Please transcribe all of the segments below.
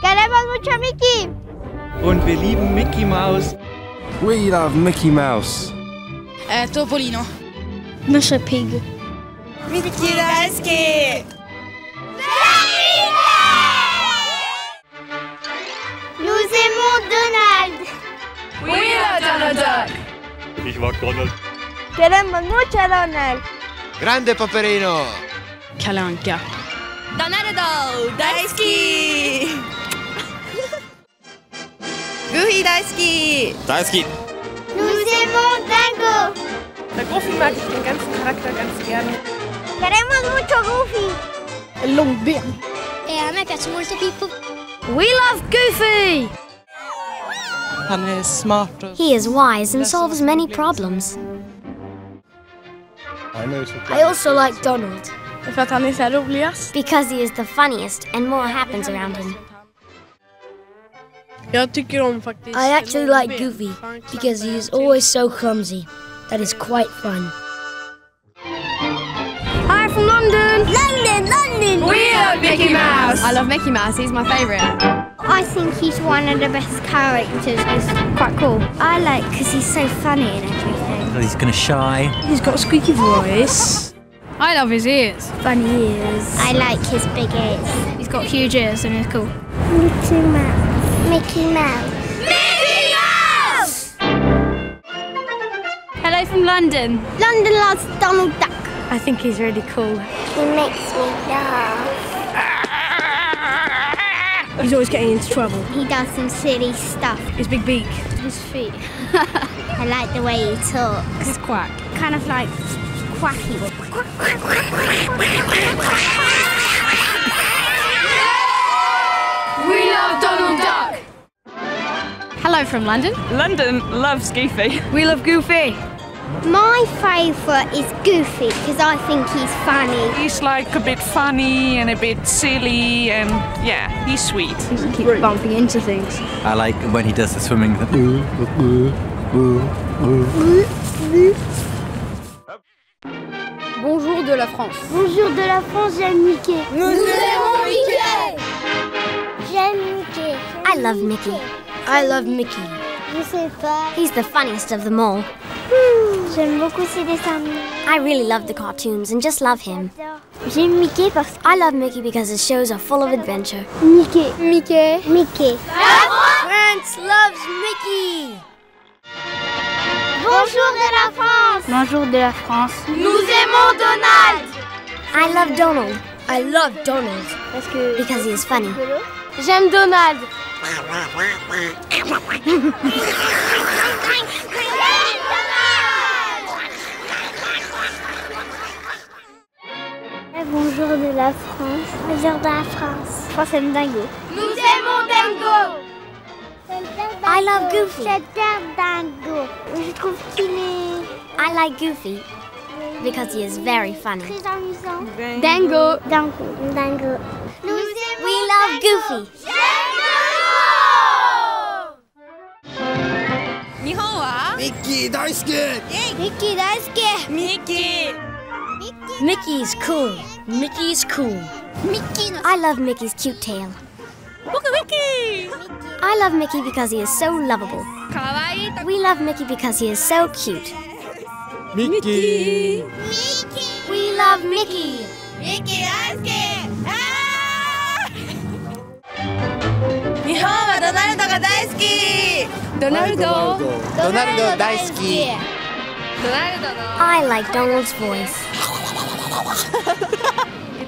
Queremos mucho a Mickey. Und wir lieben Mickey Mouse. We love Mickey Mouse. Eh, Topolino. Mr. Pig. Mickey daisuki! Nous aimons Donald. We love Donald Duck! Ich mag Donald. Queremos mucho a Donald. Grande Paperino! Kalle Anka. Donaldo daisuki! Goofy daisuki! Daisuki! Nous aimons Dingo. Bei Goofy mag ich den ganzen Charakter ganz gerne. Queremos mucho Goofy. E a me piace molto Pippo. We love Goofy. Han är smart. He is wise and solves many problems. I also like Donald. För att han är så roligast. Because he is the funniest and more happens around him. Jag tycker om faktiskt... I actually like Goofy because he is always so clumsy. That is quite fun. Hi from London. London, London. We love Mickey Mouse! I love Mickey Mouse, he's my favourite. I think he's one of the best characters. It's quite cool. I like because he's so funny and everything. He's gonna shy. He's got a squeaky voice. I love his ears. Funny ears. I like his big ears. He's got huge ears and he's cool. Mickey Mouse. Mickey Mouse. Hello from London. London loves Donald Duck. I think he's really cool. He makes me laugh. He's always getting into trouble. He does some silly stuff. His big beak. His feet. I like the way he talks. He's quack. Kind of like quacky. Hello from London. London loves Goofy. We love Goofy. My favourite is Goofy because I think he's funny. He's like a bit funny and a bit silly and yeah, he's sweet. Keep bumping into things. I like when he does the swimming. Bonjour de la France. Bonjour de la France, j'aime Mickey. Nous, aimons Mickey. J'aime Mickey. I love Mickey. I love Mickey. Je sais pas. He's the funniest of them all. Hmm, J'aime beaucoup ses dessins. I really love the cartoons and just love him. J'aime Mickey parce I love Mickey because his shows are full of adventure. Mickey. Mickey. Mickey. France loves Mickey. Bonjour de la France. Bonjour de la France. Nous aimons Donald. I love Donald I love Donald. Parce que because he is funny. j'aime Donald. Eh, bonjour de la France. Bonjour de la France. France aime Dingo. Nous aimons Dingo. I love Goofy. J'adore Dingo. Je trouve qu'il est I like Goofy because he is very funny. très amusant. Dango. Dingo. Dingo. Nous aimons We love Goofy. ミッキー大好きミッキー大好き。ミッキー Mickey's cool. Mickey's cool. ミッキーの I love Mickey's cute tail. 僕ミッキ I love Mickey because he is so lovable. ーかわいいと We love Mickey because he is so cute. ミッキー We love Mickey. ミッキ ドナルドが大好き。ドナルドドナルド大好き。ドナルドの。I like Donald's voice.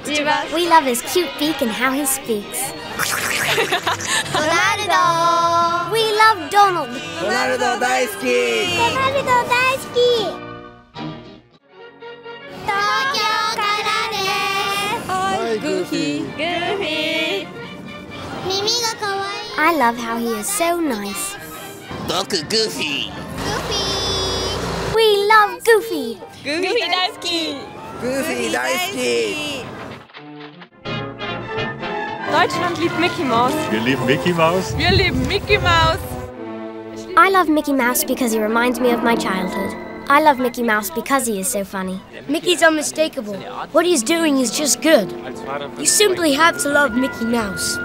一番 We love his cute beak and how he speaks. ドナルド We love Donald. ドナルド大好き。ドナルド大好き耳がかわいい。I love how he is so nice. Look Goofy. Goofy. We love Goofy. Goofy, Goofy. Goofy daisuki. Deutschland liebt Mickey Mouse. Wir lieben Mickey Mouse. Wir lieben Mickey Mouse. I love Mickey Mouse because he reminds me of my childhood. I love Mickey Mouse because he is so funny. Mickey's unmistakable. What he's doing is just good. You simply have to love Mickey Mouse.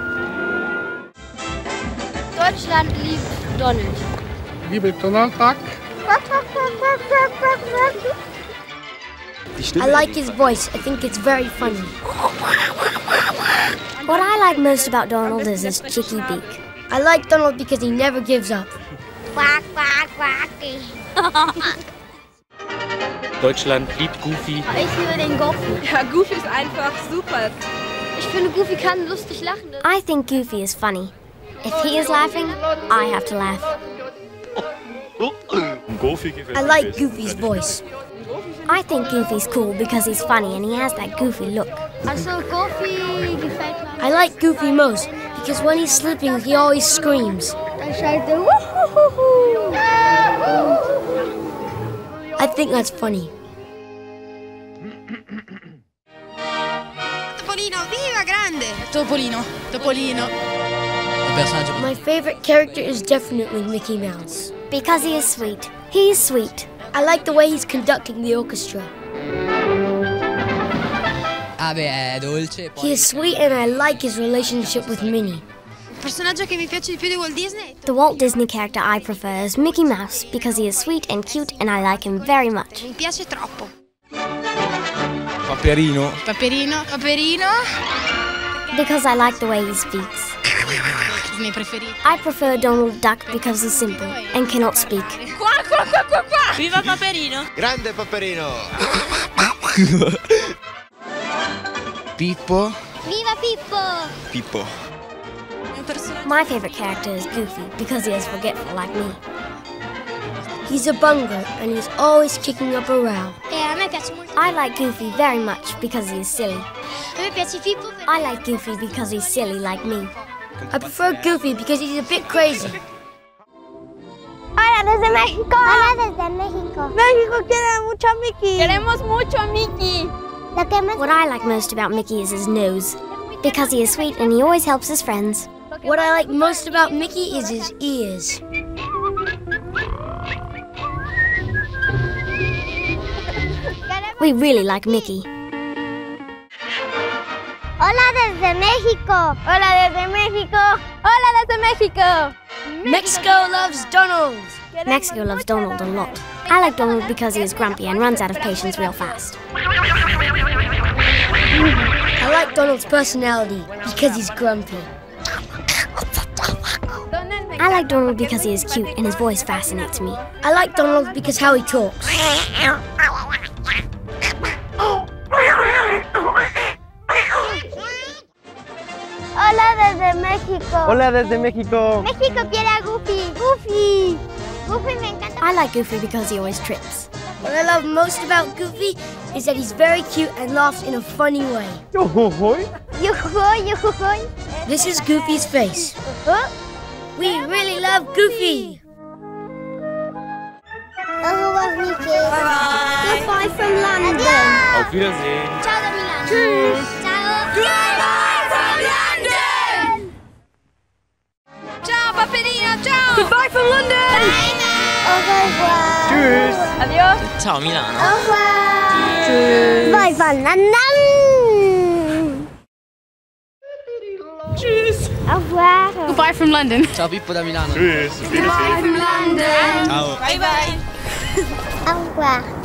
Deutschland liebt Donald. Liebe Donald Duck. I like his voice. I think it's very funny. What I like most about Donald is his cheeky beak. I like Donald because he never gives up. Quack, quack, quacky. Deutschland liebt Goofy. Ich liebe den Goofy. Ja, Goofy ist einfach super. Ich finde, Goofy kann lustig lachen. I think Goofy is funny. If he is laughing, I have to laugh. I like. Goofy's voice. I think Goofy's cool because he's funny and he has that goofy look. Also, Goofy. I like Goofy most because when he's sleeping, he always screams. I think that's funny. Topolino, viva grande! Topolino, Topolino. My favorite character is definitely Mickey Mouse. Because he is sweet. He's sweet. I like the way he's conducting the orchestra. Ah beh, è dolce. He is sweet and I like his relationship with Minnie. Il personaggio che mi piace di più di Walt Disney? The Walt Disney character I prefer is Mickey Mouse because he is sweet and cute and I like him very much. Mi piace troppo. Paperino. Paperino, Paperino. Because I like the way he speaks. I miei preferiti. I prefer Donald Duck because he's simple and cannot speak. Qua, qua, qua, qua, qua. Viva Paperino. Grande Paperino. Pippo. Viva Pippo! Pippo. My favorite character is Goofy because he is forgetful like me. He's a bungler and he's always kicking up a row. E a me piace molto. I like Goofy very much because he is silly. A me Pippo I like Goofy because he's silly like me. I prefer Goofy because he's a bit crazy. Hola desde México. Hola desde México. México quiere mucho a Mickey. Queremos mucho a Mickey. Lo que más What I like most about Mickey is his nose. Because he is sweet and he always helps his friends. What I like most about Mickey is his ears. We really like Mickey. México. Hola desde México. Hola desde México. Mexico loves Donald. Mexico loves Donald a lot. I like Donald because he is grumpy and runs out of patience real fast. I like Donald's personality because he's grumpy. I like Donald because he is cute and his voice fascinates me. I like Donald because how he talks. México. Hola desde México. México quiere a Goofy. Goofy. Goofy me encanta. I like Goofy because he always trips. What I love most about Goofy is that he's very cute and laughs in a funny way. Yohoy. Yujuy, yujuy. This is Goofy's face. We really love Goofy. Au revoir, Goodbye from London. Auf Wiedersehen. Ciao da Milano. Tschüss. Tschüss. Adios. Ciao Milano. Au revoir. Tschüss. Bye from Tschüss. Au revoir. Goodbye from London. Ciao Pippo da Milano. Tschüss. Auf Wiedersehen. From London. Ciao. Bye bye. Au revoir.